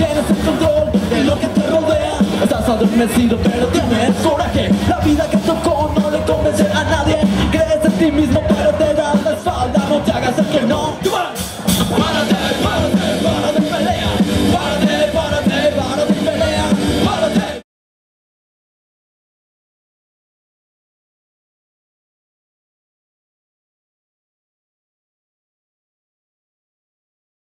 tienes el control de lo que te rodea. Estás adormecido pero tienes coraje. La vida que tocó no le convence a nadie. Crees en ti mismo pero te das la espalda. No te hagas el que no.